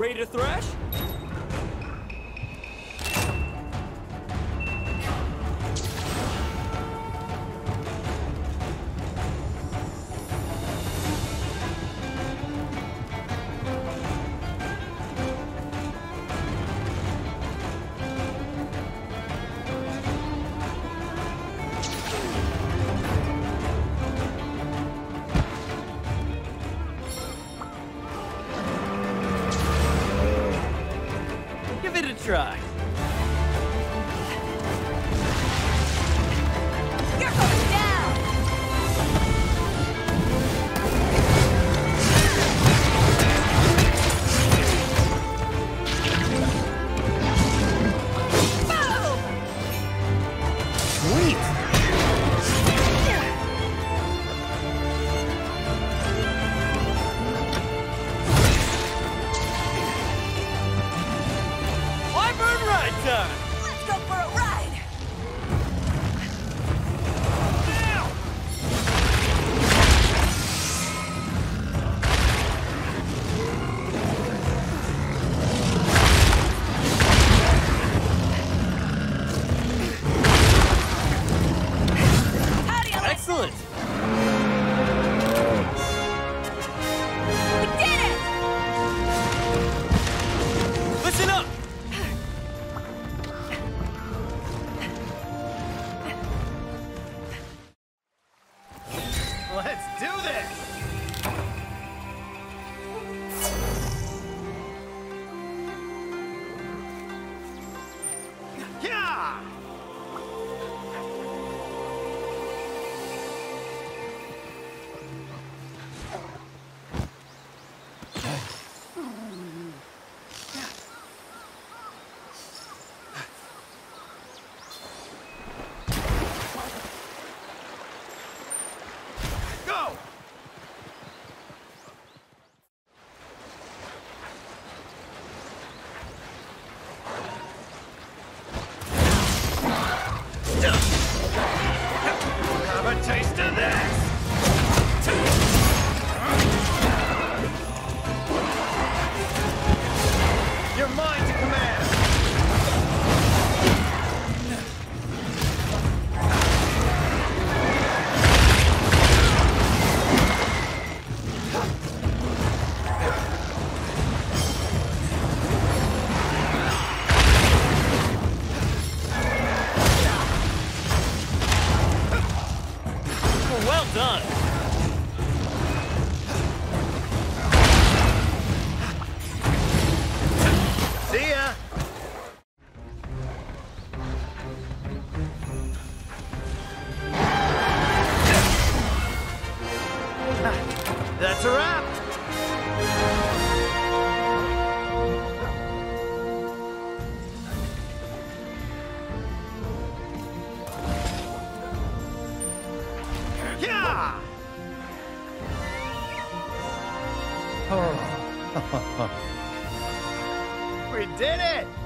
Ready to thrash? try. You're done. 啊 done. We did it!